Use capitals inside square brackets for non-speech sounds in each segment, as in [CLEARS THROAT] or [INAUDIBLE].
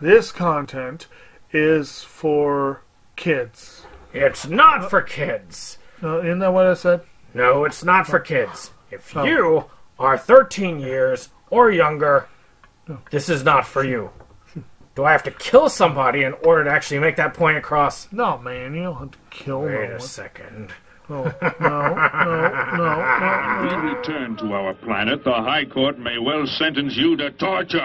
this content is for kids. It's not for kids. Uh, isn't that what I said? No, it's not for kids. If Oh. you are 13 years or younger, this is not for you. Do I have to kill somebody in order to actually make that point across? No, man, you don't have to kill Wait no a one. second. No, no, no, no, We no. return to our planet. The High Court may well sentence you to torture.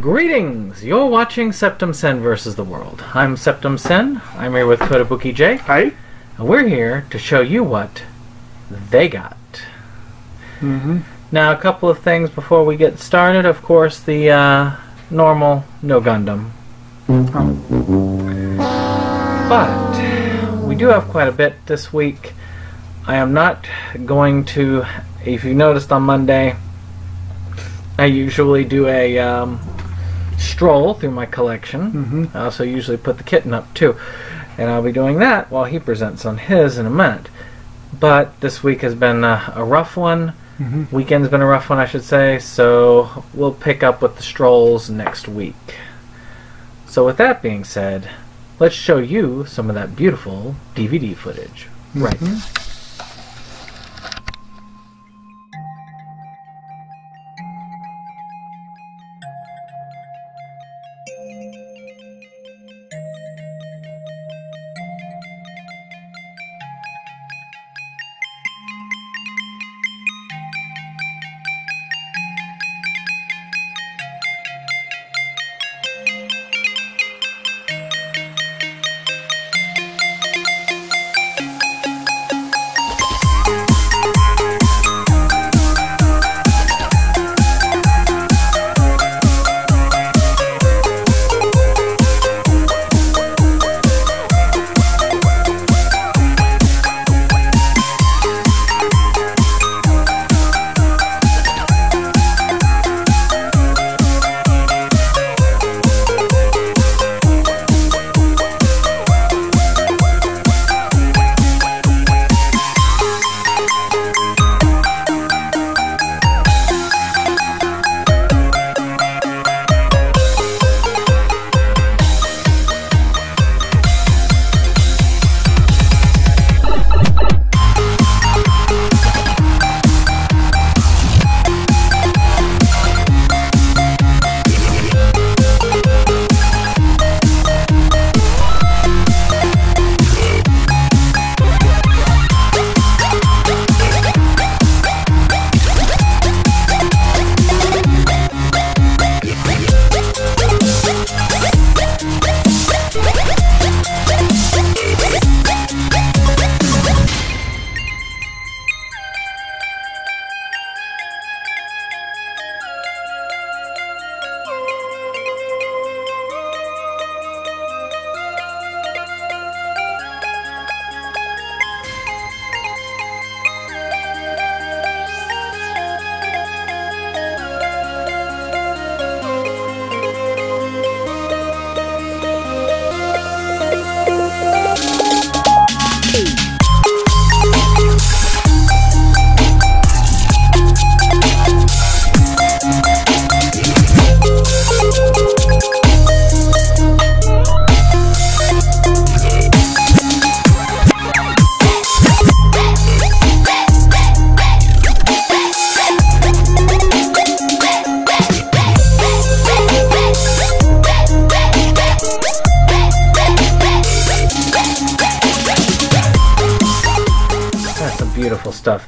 Greetings! You're watching Septum Sin versus the World. I'm Septum Sin. I'm here with Kotobuki J. Hey? And we're here to show you what they got. Mm-hmm. Now, a couple of things before we get started. Of course, the uh, normal no Gundam. But we do have quite a bit this week. I am not going to. If you noticed on Monday, I usually do a um, stroll through my collection. Mhm. I also usually put the kitten up too, and I'll be doing that while he presents on his in a minute. But this week has been a, a rough one. Mhm. Weekend's been a rough one, I should say. So we'll pick up with the strolls next week. So with that being said, let's show you some of that beautiful DVD footage. Right. That's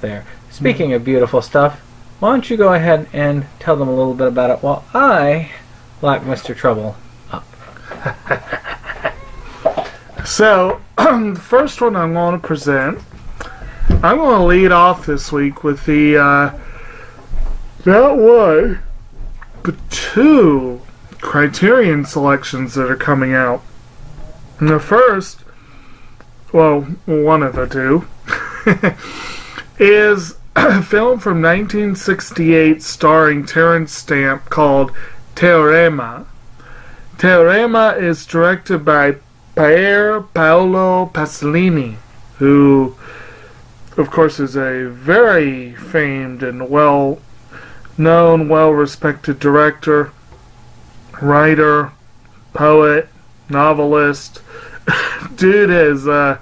there. Speaking of beautiful stuff, why don't you go ahead and tell them a little bit about it while I lock Mr. Trouble up. [LAUGHS] So, [CLEARS THROAT] the first one I'm going to present, I'm going to lead off this week with the, uh, not one, but two Criterion selections that are coming out. And the first, well, one of the two, [LAUGHS] is a [CLEARS THROAT] film from 1968 starring Terence Stamp called Teorema. Teorema is directed by Pier Paolo Pasolini, who, of course, is a very famed and well known, well respected director, writer, poet, novelist. [LAUGHS] Dude is, uh,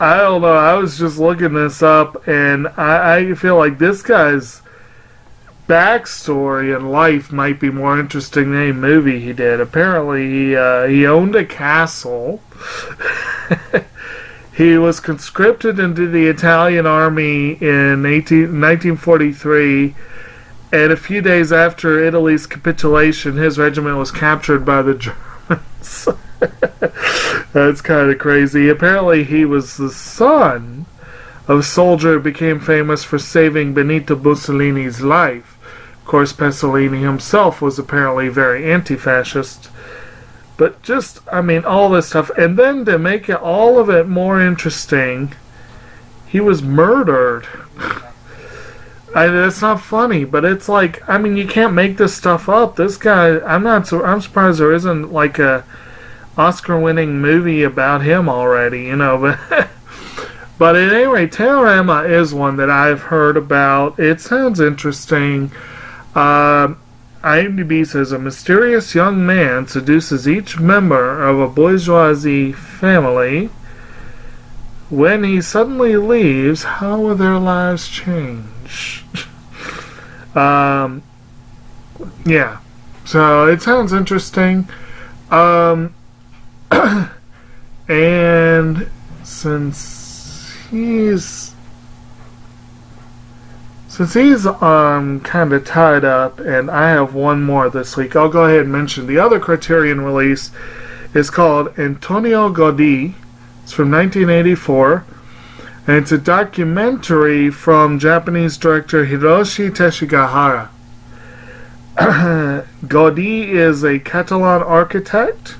I don't know, I was just looking this up and I, I feel like this guy's backstory and life might be more interesting than any movie he did. Apparently, he, uh, he owned a castle. [LAUGHS] he was conscripted into the Italian army in 18, 1943, and a few days after Italy's capitulation, his regiment was captured by the [LAUGHS] That's kind of crazy. Apparently, he was the son of a soldier who became famous for saving Benito Mussolini's life. Of course, Pasolini himself was apparently very anti fascist. But just, I mean, all this stuff. And then to make it all of it more interesting, he was murdered. [LAUGHS] I, that's not funny, but it's like, I mean, you can't make this stuff up. This guy, I'm not, so, I'm surprised there isn't like a Oscar-winning movie about him already, you know. [LAUGHS] But, but at any rate, Teorema is one that I've heard about. It sounds interesting. Um IMDb says a mysterious young man seduces each member of a bourgeoisie family. When he suddenly leaves, how will their lives change? [LAUGHS] um, yeah. So it sounds interesting. Um, [CLEARS THROAT] and since he's since he's um kind of tied up, and I have one more this week, I'll go ahead and mention the other Criterion release is called Antonio Gaudi. It's from 1984, and it's a documentary from Japanese director Hiroshi Teshigahara. [CLEARS THROAT] Gaudi is a Catalan architect,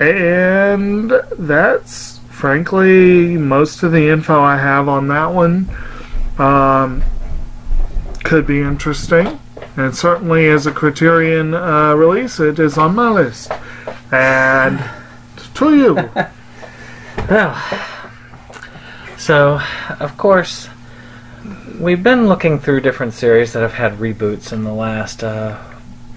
and that's frankly most of the info I have on that one um, could be interesting. And certainly, as a Criterion uh, release, it is on my list. And to you. [LAUGHS] Well, so of course, we've been looking through different series that have had reboots in the last uh,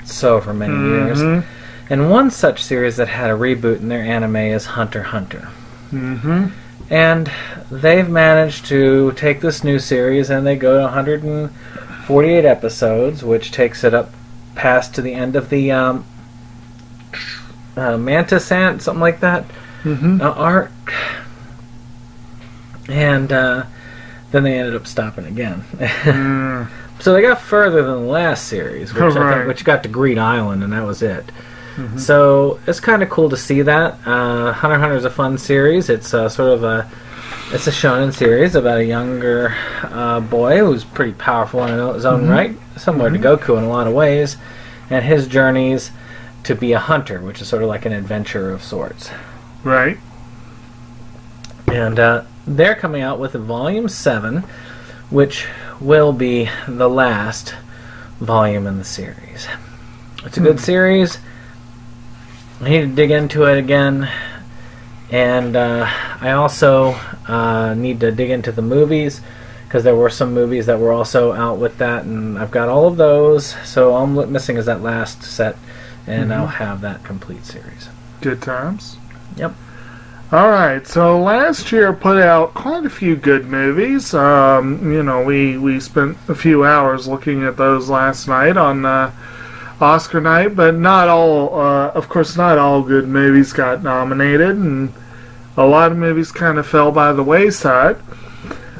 so for many years. Mhm. And one such series that had a reboot in their anime is Hunter x Hunter. Mm-hmm. And they've managed to take this new series and they go to 148 episodes, which takes it up past to the end of the um, uh, Mantis Ant, something like that, Mm-hmm. uh, arc. And uh, then they ended up stopping again. Mm. [LAUGHS] so they got further than the last series, which, I Right. think, which got to Greed Island, and that was it. So it's kind of cool to see that. Uh, Hunter Hunter is a fun series. It's uh, sort of a it's a shonen series about a younger uh, boy who's pretty powerful in his own right, similar to Goku in a lot of ways, and his journeys to be a hunter, which is sort of like an adventure of sorts. Right. And uh, they're coming out with volume seven, which will be the last volume in the series. It's a good series. I need to dig into it again, and uh, I also uh, need to dig into the movies because there were some movies that were also out with that, and I've got all of those. So all I'm missing is that last set, and I'll have that complete series. Good times. Yep. All right. So last year put out quite a few good movies. Um, you know, we we spent a few hours looking at those last night on uh, Oscar night, but not all. Uh, of course, not all good movies got nominated, and a lot of movies kind of fell by the wayside.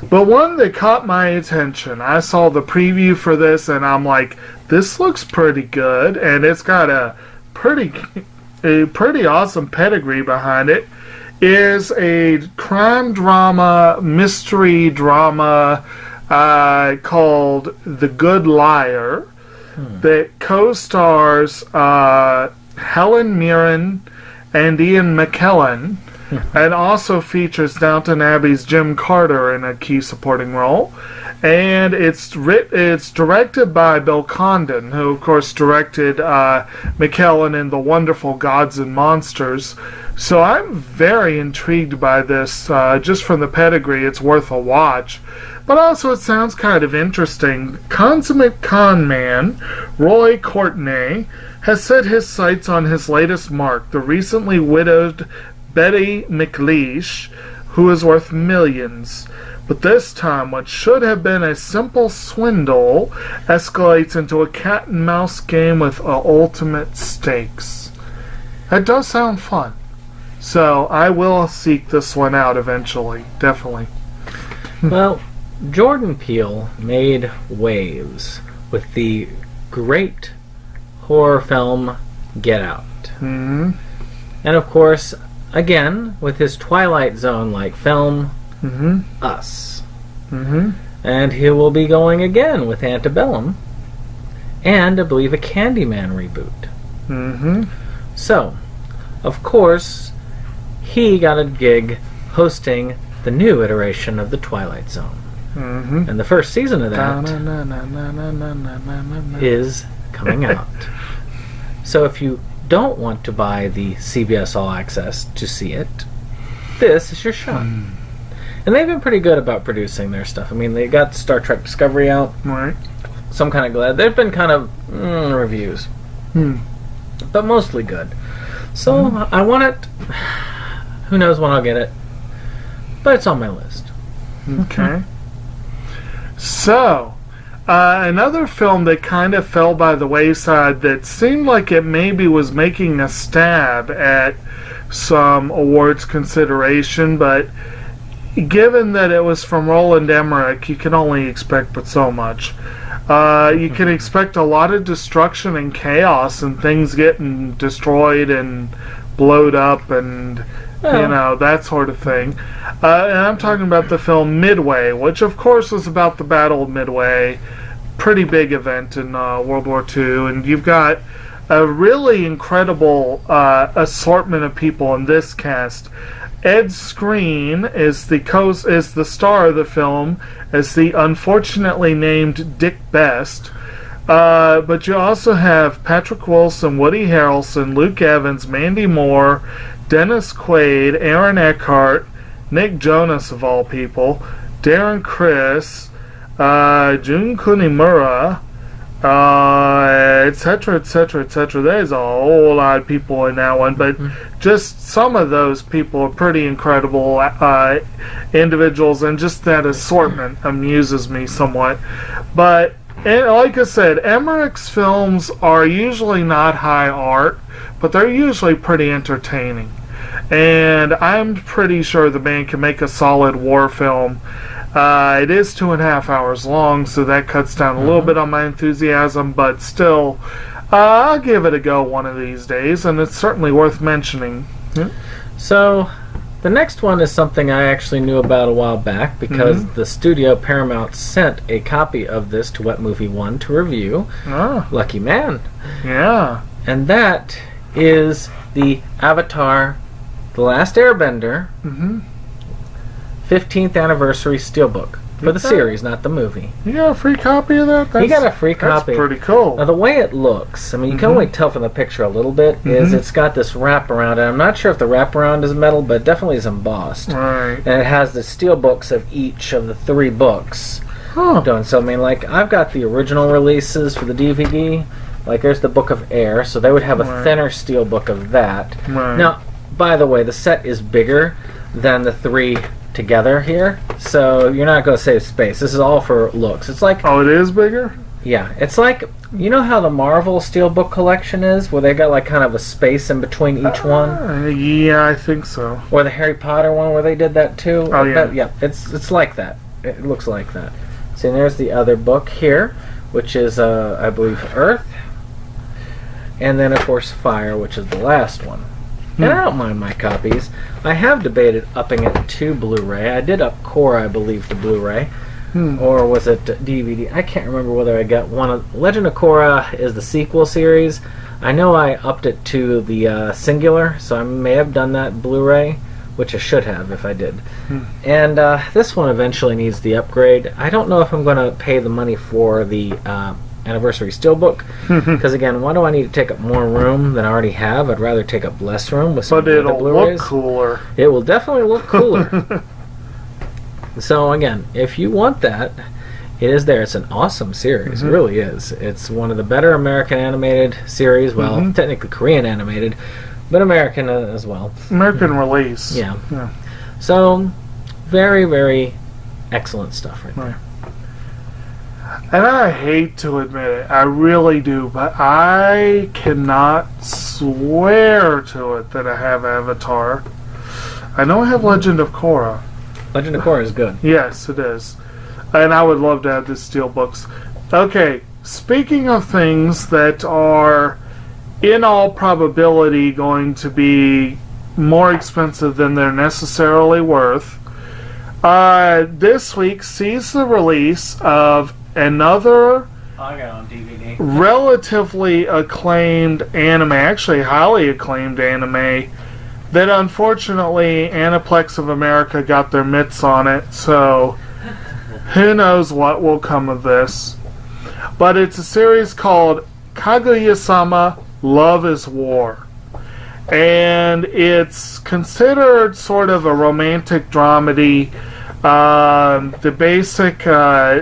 But one that caught my attention, I saw the preview for this, and I'm like, this looks pretty good, and it's got a pretty, a pretty awesome pedigree behind it. Is a crime drama, mystery drama uh, called The Good Liar. that co-stars uh, Helen Mirren and Ian McKellen, [LAUGHS] and also features Downton Abbey's Jim Carter in a key supporting role. And it's writ- it's directed by Bill Condon, who of course directed uh, McKellen in the wonderful Gods and Monsters. So I'm very intrigued by this. Uh, just from the pedigree, it's worth a watch. But also, it sounds kind of interesting. Consummate con man Roy Courtney has set his sights on his latest mark, the recently widowed Betty McLeish, who is worth millions. But this time, what should have been a simple swindle escalates into a cat and mouse game with uh, ultimate stakes. That does sound fun. So I will seek this one out eventually, definitely. Well, Jordan Peele made waves with the great horror film Get Out. hmm And of course, again, with his Twilight Zone like film, hmm Us. hmm And he will be going again with Antebellum. And I believe a Candyman reboot. hmm So, of course, he got a gig hosting the new iteration of the Twilight Zone. hmm And the first season of that is coming out. so if you don't want to buy the CBS All Access to see it, this is your shot. And they've been pretty good about producing their stuff. I mean, they got Star Trek Discovery out, Right. so I'm kind of glad. They've been kind of mm, reviews, Hmm. but mostly good. So I want it. Who knows when I'll get it? But it's on my list. Okay. So, uh, another film that kind of fell by the wayside that seemed like it maybe was making a stab at some awards consideration, but given that it was from Roland Emmerich, you can only expect but so much. Uh, you can expect a lot of destruction and chaos and things getting destroyed and blowed up and you know that sort of thing. Uh, and I'm talking about the film Midway, which of course was about the Battle of Midway, pretty big event in uh, World War II, and you've got a really incredible uh, assortment of people in this cast. Ed Skrein is the co- is the star of the film as the unfortunately named Dick Best. Uh, but you also have Patrick Wilson, Woody Harrelson, Luke Evans, Mandy Moore, Dennis Quaid, Aaron Eckhart, Nick Jonas of all people, Darren Criss, uh, Jun Kunimura, etc., etc., etc. There's a whole lot of people in that one, but just some of those people are pretty incredible uh, individuals, and just that assortment amuses me somewhat. But and like I said, Emmerich's films are usually not high art, but they're usually pretty entertaining. And I'm pretty sure the man can make a solid war film. Uh, it is two and a half hours long, so that cuts down a little bit on my enthusiasm, but still, uh, I'll give it a go one of these days, and it's certainly worth mentioning. So, the next one is something I actually knew about a while back because the studio Paramount sent a copy of this to What Movie One to review. Ah, Lucky man. yeah. And that is the Avatar The Last Airbender hmm 15th anniversary steelbook for the Okay. series, not the movie. You got a free copy of that? He got a free That's copy. pretty cool. Now the way it looks, I mean, you can Mhm. only tell from the picture a little bit. Is Mhm. it's got this wrap around, and I'm not sure if the wrap around is metal, but it definitely is embossed. Right. And it has the steel books of each of the three books Huh. done. So I mean, like I've got the original releases for the DVD. Like there's the Book of Air, so they would have a Right. thinner steel book of that. Right. Now, by the way, the set is bigger than the three together here, so you're not going to save space. This is all for looks. It's like Oh, it is bigger? yeah, it's like you know how the Marvel Steelbook collection is, where they got like kind of a space in between each one, Uh, yeah, I think so. or the Harry Potter one where they did that too. Oh, yeah. That- yeah. It's it's like that. It looks like that. So there's the other book here, which is uh, I believe Earth, and then of course Fire, which is the last one. And I don't mind my copies. I have debated upping it to Blu-ray. I did up Korra, I believe, to Blu-ray. or was it DVD? I can't remember whether I got one. Of, Legend of Korra is the sequel series. I know I upped it to the uh, singular, so I may have done that Blu-ray, which I should have if I did. And uh, this one eventually needs the upgrade. I don't know if I'm going to pay the money for the uh, anniversary steelbook, mm-hmm. because again, why do I need to take up more room than I already have? I'd rather take up less room with some But of the other it'll Blu-rays. look cooler. It will definitely look cooler. [LAUGHS] so again, if you want that, it is there. It's an awesome series. It mm-hmm. really is. It's one of the better American animated series. Well, mm-hmm. technically Korean animated, but American uh, as well. American release. Yeah. Yeah. So, very, very excellent stuff right there. And I hate to admit it, I really do, but I cannot swear to it that I have Avatar. I know I have Legend of Korra. Legend of Korra is good. [LAUGHS] Yes, it is. And I would love to have the steel books. Okay, speaking of things that are in all probability going to be more expensive than they're necessarily worth, uh, this week sees the release of another I got it on DVD. relatively acclaimed anime, actually highly acclaimed anime, that unfortunately Aniplex of America got their mitts on it, so [LAUGHS] who knows what will come of this. But it's a series called Kaguya sama Love is War. And it's considered sort of a romantic dramedy. Um, the basic uh,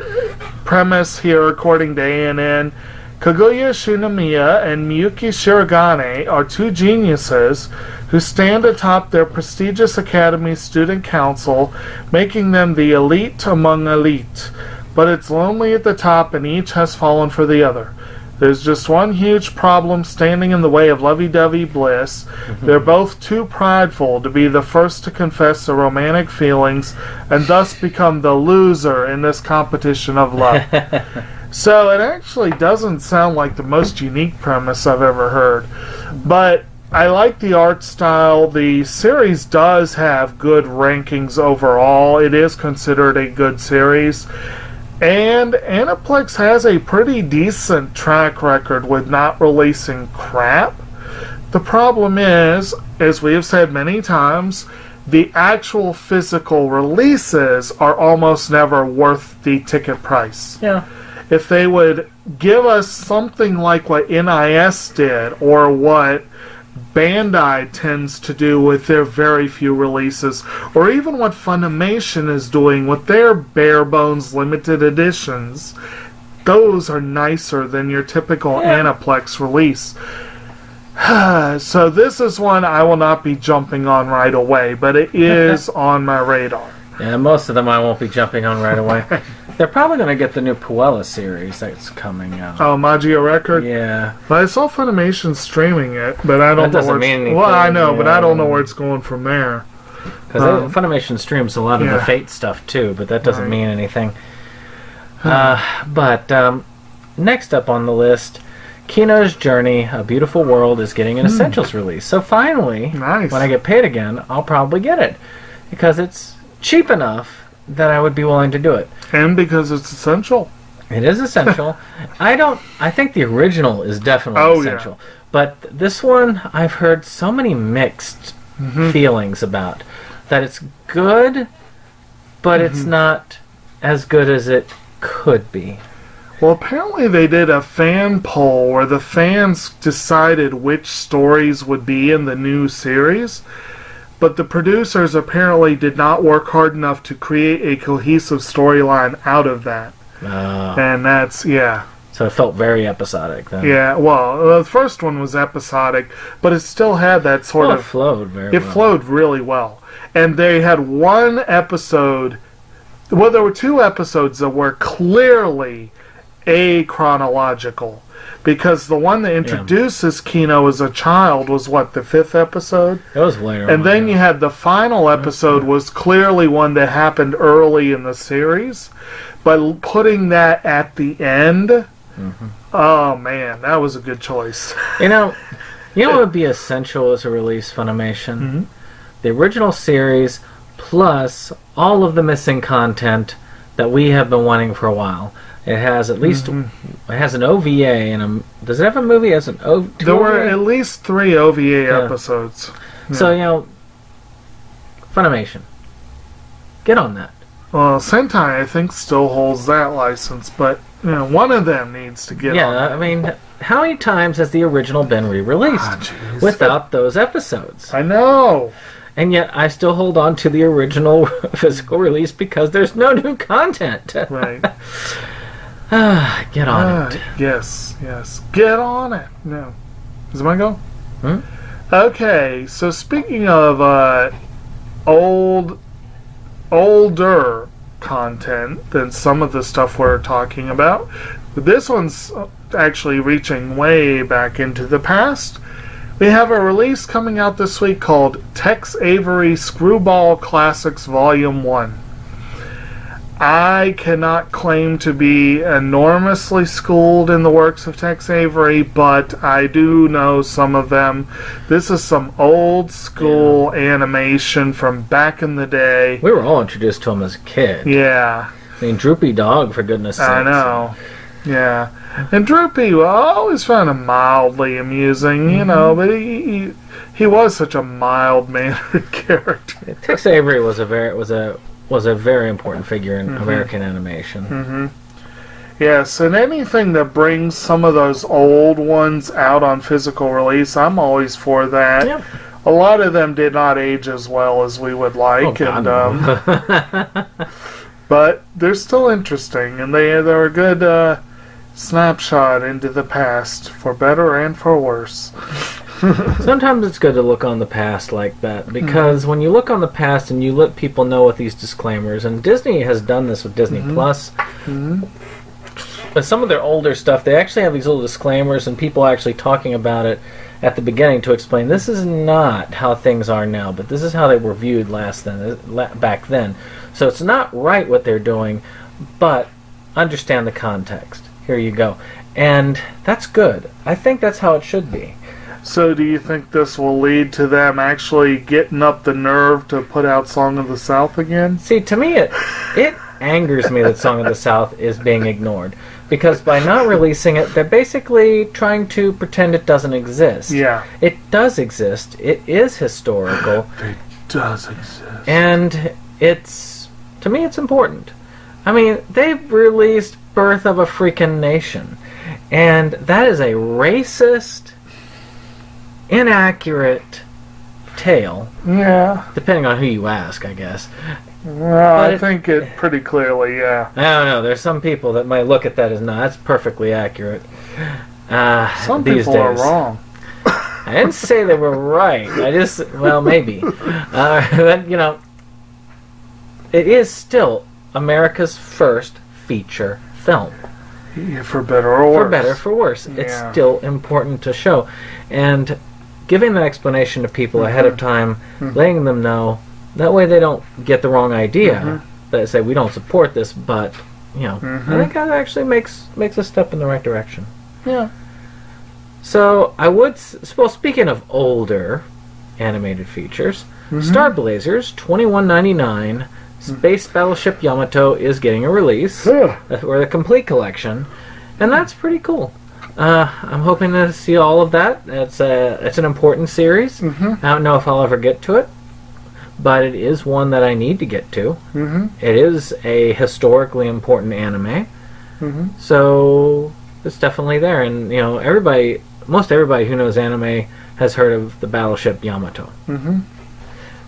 premise here, according to ANN, Kaguya Shinomiya and Miyuki Shirogane are two geniuses who stand atop their prestigious academy student council, making them the elite among elite. But it's lonely at the top, and each has fallen for the other. There's just one huge problem standing in the way of lovey dovey bliss. Mm-hmm. They're both too prideful to be the first to confess their romantic feelings and thus become the loser in this competition of love. [LAUGHS] so it actually doesn't sound like the most unique premise I've ever heard. But I like the art style. The series does have good rankings overall. It is considered a good series. And Aniplex has a pretty decent track record with not releasing crap. The problem is, as we have said many times, the actual physical releases are almost never worth the ticket price. Yeah. If they would give us something like what NIS did or what Bandai tends to do with their very few releases, or even what Funimation is doing with their bare bones limited editions, those are nicer than your typical Yeah. Aniplex release. [SIGHS] so this is one I will not be jumping on right away, but it [LAUGHS] is on my radar. Yeah, most of them I won't be jumping on right away. [LAUGHS] They're probably going to get the new Puella series that's coming out. Oh, Magia Record. Yeah. But I saw Funimation streaming it, but I don't That know doesn't where. mean anything, well, I know, but I don't know where it's going from there. Because Um, Funimation streams a lot of the. Fate stuff too, but that doesn't Right. mean anything. [SIGHS] Uh, but um, next up on the list, Kino's Journey: A Beautiful World is getting an Essentials release. So finally. Nice. when I get paid again, I'll probably get it because it's cheap enough that I would be willing to do it. And because it's essential. It is essential. [LAUGHS] I don't. I think the original is definitely Oh, yeah. essential, but this one I've heard so many mixed Mm-hmm. feelings about that it's good, but it's Mm-hmm. not as good as it could be. Well, apparently they did a fan poll where the fans decided which stories would be in the new series, but the producers apparently did not work hard enough to create a cohesive storyline out of that. Uh, And that's, yeah. so it felt very episodic then. Yeah, well, the first one was episodic, but it still had that sort Well, it of. flowed very It well. flowed really well. And they had one episode. Well, there were two episodes that were clearly a chronological. Because the one that introduces Kino as a child was what, the fifth episode? It was later. And then yeah. you had the final episode was clearly one that happened early in the series. But putting that at the end, oh man, that was a good choice. You know, you know what would be [LAUGHS] essential as a release Funimation? Mm-hmm. The original series plus all of the missing content that we have been wanting for a while. It has at least Mm-hmm. it has an OVA and a does it have a movie? It has an O. There were at least three OVA episodes. so you know, Funimation, get on that. Well, Sentai, I think, still holds that license, but you know, one of them needs to get yeah. I mean, how many times has the original been re-released Ah, without those episodes? I know. And yet, I still hold on to the original [LAUGHS] physical release because there's no new content. Right. [LAUGHS] Ah, [SIGHS] get on Ah, it. yes, yes. Get on it. No. Is it my go? Hmm? Okay, so speaking of uh, old, older content than some of the stuff we're talking about, this one's uh, actually reaching way back into the past. We have a release coming out this week called Tex Avery Screwball Classics Volume 1. I cannot claim to be enormously schooled in the works of Tex Avery, but I do know some of them. This is some old school animation from back in the day. We were all introduced to him as a kid. Yeah, I mean, Droopy Dog, for goodness sakes. I know. Yeah. And Droopy, well, I always found him mildly amusing, you mm-hmm. know, but he, he he was such a mild mannered [LAUGHS] character. Tex Avery was a very was a was a very important figure in Mm-hmm. American animation. Yes, and anything that brings some of those old ones out on physical release, I'm always for that. Yep. A lot of them did not age as well as we would like, Oh, and um, but they're still interesting, and they they're a good uh, snapshot into the past, for better and for worse. [LAUGHS] Sometimes it's good to look on the past like that because Mm-hmm. when you look on the past and you let people know with these disclaimers, and Disney has done this with Disney Mm-hmm. Plus. But some of their older stuff, they actually have these little disclaimers and people actually talking about it at the beginning to explain this is not how things are now, but this is how they were viewed last then, back then. So it's not right what they're doing, but understand the context. Here you go. And that's good. I think that's how it should be. So, do you think this will lead to them actually getting up the nerve to put out Song of the South again? See, to me, it it angers me that Song of the South is being ignored because by not releasing it, they're basically trying to pretend it doesn't exist. Yeah, It does exist. It is historical, [GASPS] it does exist. and it's to me, it's important. I mean, they've released "Birth of a Freaking Nation," and that is a racist, inaccurate tale. Yeah. Depending on who you ask, I guess. Well, But I it- think it pretty clearly, yeah. I don't know. There's some people that might look at that as no, that's perfectly accurate. Uh, Some people days. are wrong. I didn't say they were right. I just, well, maybe. Uh, [LAUGHS] but, you know, it is still America's first feature film. Yeah, for better or worse. For better, for worse. It's still important to show. And giving that explanation to people ahead Mm-hmm. of time, letting them know, that way they don't get the wrong idea. Mm-hmm. That say, we don't support this, but, you know, Mm-hmm. I think that actually makes makes a step in the right direction. Yeah. So I would. s- Well, speaking of older animated features, Mm-hmm. Star Blazers twenty one ninety nine. Space Battleship Yamato is getting a release, Ugh. uh, or the complete collection, and that's pretty cool. Uh, I'm hoping to see all of that. It's a it's an important series. Mhm. I don't know if I'll ever get to it, but it is one that I need to get to. Mhm. It is a historically important anime, Mhm. so it's definitely there. And you know, everybody, most everybody who knows anime has heard of the Battleship Yamato, Mhm.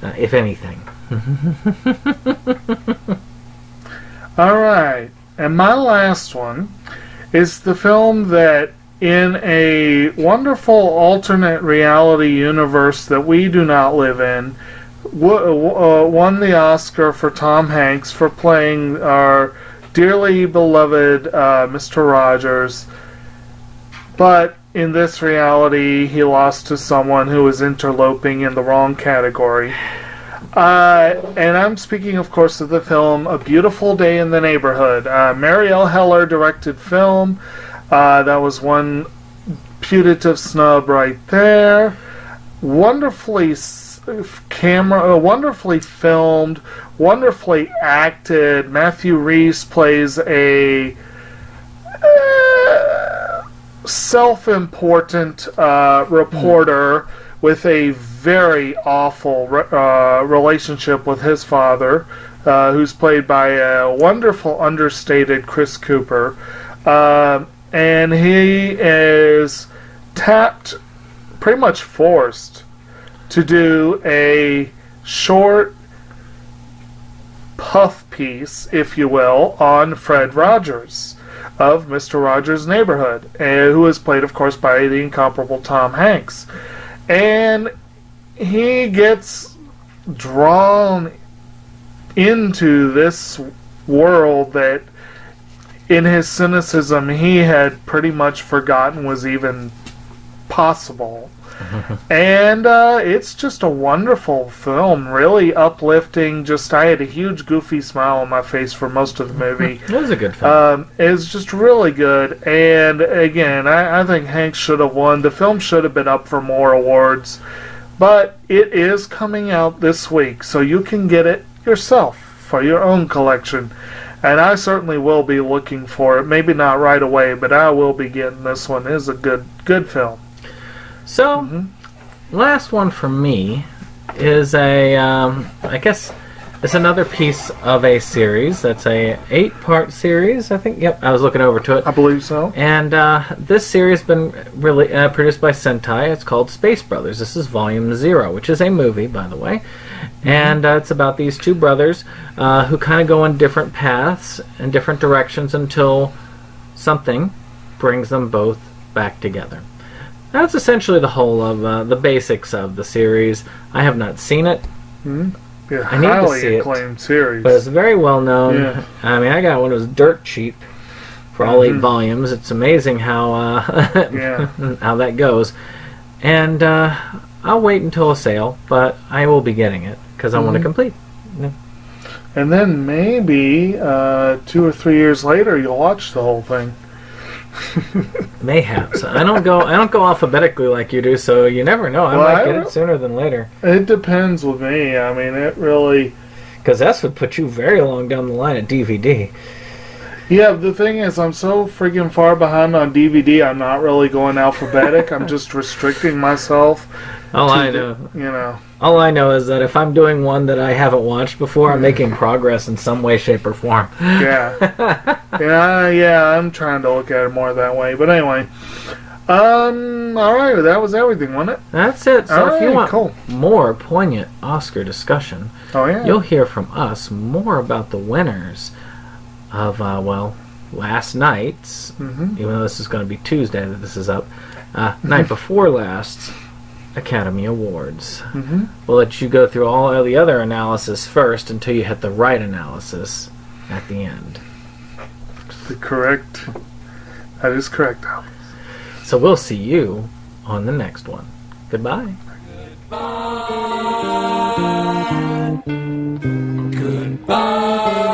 uh, if anything. [LAUGHS] All right. And my last one is the film that, in a wonderful alternate reality universe that we do not live in, uh, won the Oscar for Tom Hanks for playing our dearly beloved uh, Mr. Rogers. But in this reality, he lost to someone who was interloping in the wrong category. Uh, and I'm speaking, of course, of the film A Beautiful Day in the Neighborhood. Uh, Marielle Heller directed film. Uh, that was one putative snub right there. Wonderfully camera, uh, wonderfully filmed, wonderfully acted. Matthew Rhys plays a uh, self-important uh, reporter with a very awful re- uh, relationship with his father, uh, who's played by a wonderful, understated Chris Cooper, Um and he is tapped, pretty much forced, to do a short puff piece, if you will, on Fred Rogers of Mr. Rogers' Neighborhood, uh, who is played, of course, by the incomparable Tom Hanks. And he gets drawn into this world that, in his cynicism, he had pretty much forgotten was even possible [LAUGHS] and uh, it's just a wonderful film, really uplifting. Just I had a huge goofy smile on my face for most of the [LAUGHS] movie. It was a good film. Um, it's just really good, and again, I, I think Hanks should have won. The film should have been up for more awards, but it is coming out this week, so you can get it yourself for your own collection. And I certainly will be looking for it. Maybe not right away, but I will be getting this one. It is a good, good film. So, Mm-hmm. last one for me is a, um, I guess, it's another piece of a series. That's a eight-part series, I think. Yep, I was looking over to it. I believe so. And uh, this series has been really uh, produced by Sentai. It's called Space Brothers. This is Volume Zero, which is a movie, by the way. And uh, it's about these two brothers uh, who kind of go in different paths and different directions until something brings them both back together. That's essentially the whole of uh, the basics of the series. I have not seen it, Hmm. Yeah, I need to see it. acclaimed series. but it's very well known. Yeah. I mean, I got one that was dirt cheap for all eight Mhm. volumes. It's amazing how uh, [LAUGHS] Yeah. how that goes. And uh, I'll wait until a sale, but I will be getting it because I want to Mhm. complete. and then maybe uh, two or three years later, you'll watch the whole thing. [LAUGHS] Mayhaps I don't go I don't go alphabetically like you do, so you never know. I Well, might I get it sooner than later. It depends with me. I mean, it really. Because this would put you very long down the line at DVD. Yeah, the thing is, I'm so freaking far behind on DVD. I'm not really going alphabetic. I'm just restricting myself. All I the- know, You know. all I know is that if I'm doing one that I haven't watched before, I'm making progress in some way, shape, or form. Yeah. [LAUGHS] yeah, yeah, I'm trying to look at it more that way. But anyway. Um, alright, that was everything, wasn't it? That's it. So if you want cool. more poignant Oscar discussion, Oh, yeah. you'll hear from us more about the winners of uh, well last night's hmm even though this is going to be tuesday that this is up uh, night [LAUGHS] before last academy awards hmm we'll let you go through all of the other analysis first until you hit the right analysis at the end The correct. That is correct. so we'll see you on the next one goodbye Bye.